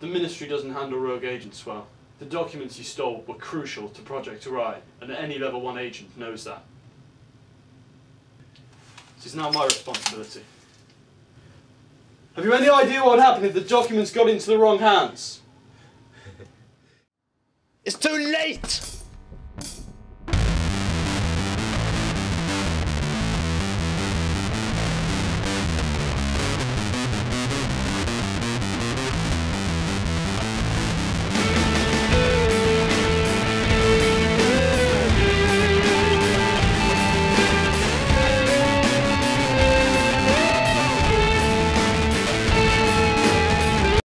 The Ministry doesn't handle rogue agents well. The documents you stole were crucial to Project Orion, and any level 1 agent knows that. This is now my responsibility. Have you any idea what would happen if the documents got into the wrong hands? It's too late!